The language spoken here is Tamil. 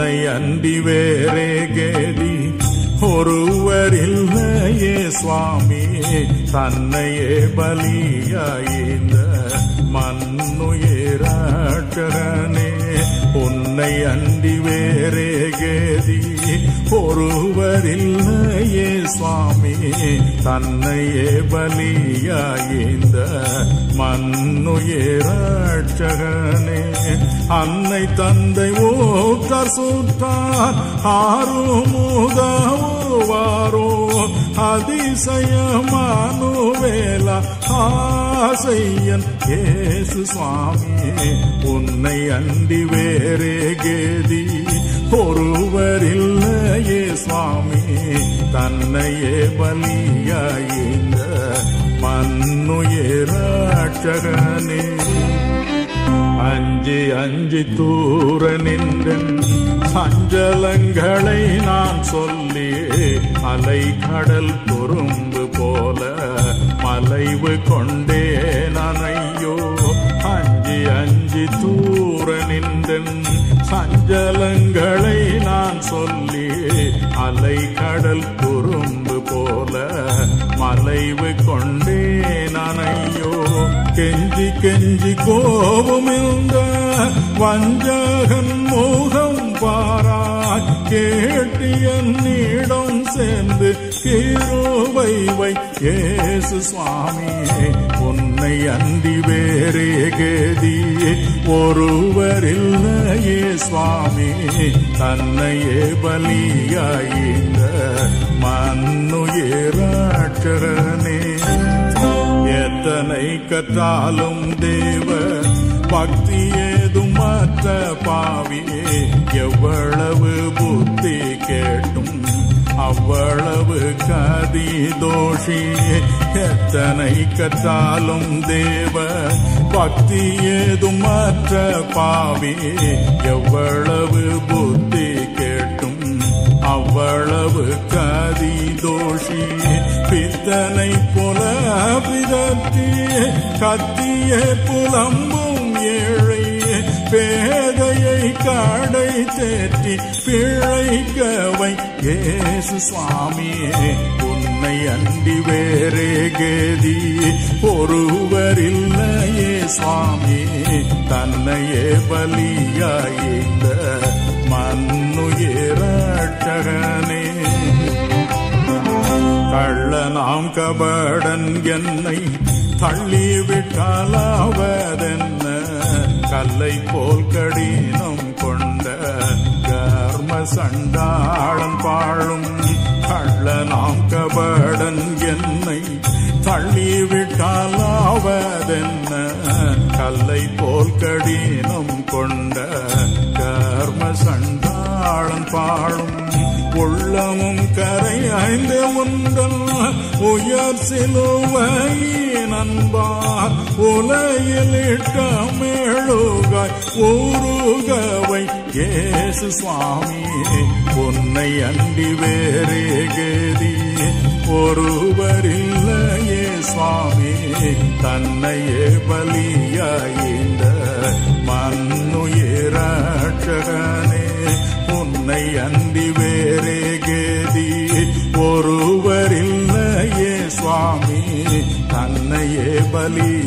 உன்னை அன்றி வேறே கேதி ஒருவரில்லையே சுவாமி தன்னையே பலியாயிந்த மண்ணுயிராட்டரனே உன்னை அன்றி வேறே கேதி ஒருவர் இல்லையே சுவாமி தன்னையே பலியாயிந்த மண்ணுயிராட்சகனே. அன்னை தந்தை ஓட்டார் சூட்டார் ஆறும் உதவுவாரோ அதிசயமானுவேலா ஆசையன் ஏசு சுவாமி. உன்னை அண்டி வேறே கேதி. ஒருவரில்லையே சுவாமி. தன்னையே பலியாயிந்த மண்ணுயராட்சகனே அஞ்சி அஞ்சி தூர நின்றன் சஞ்சலங்களை நான் சொல்லி அலை கடல் பொறும்பு போல மலைவு கொண்டே நனையோ அஞ்சி அஞ்சி தூர நின்றன் சஞ்சலங்களை நான் சொல்லி அலை கடல் குறும்பு போல மலைவு கொண்டே நனையோ கெஞ்சி கெஞ்சி கோபம் இந்த வஞ்சகன் மோகம் பாராய் கேட்டு நீடம் சேர்ந்து கிருவை வை. ஏசு சுவாமியே உன்னை அந்தி வேறே கேதி ஒருவர் இல்லையே சுவாமி தன்னையே பலியாயிந்த மண்ணுயராட்சரனே எத்தனை கற்றாலும் தேவ பக்தி ஏதும் மற்ற பாவியே எவ்வளவு புத்தி கேட்டு அவ்வளவு கதி தோஷி எத்தனை கற்றாலும் தேவ பக்தி ஏதும் மற்ற பாவி. எவ்வளவு புத்தி கேட்டும் அவ்வளவு கதி தோஷி பித்தனை புல பிதற்றி கத்திய புலம்பும் பேதையை காடை தேற்றி பிழைக்கவை ஏசு சுவாமியே உன்னை அண்டி வேறே கேதி ஒருவரில்லையே சுவாமி. தன்னையே பலியாயிந்த மண்ணுயிராட்சகனே கள்ளனாம் கபடன் என்னை தள்ளிவிட்டாலாவதென்ன கல்லை போல் கடினம் கொண்ட கர்ம சண்டாளன் பாழும் கள்ள நாம் கபடன் என்னை தள்ளிவிட்டால் ஆவதென்ன? கல்லை போல் கடினம் கொண்ட கர்ம சண்டாளன் பாழும் உள்ளமும் கரை ஐந்து உண்டல் உயர் சிலுவை நண்பார். உலகிலிட்ட மேழுகாய் ஊருகவை ஏசு சுவாமி உன்னை அண்டி வேறே கேதி. ஒருவரில்லையே சுவாமி தன்னையே பலியாயிந்த மன் தன்னையே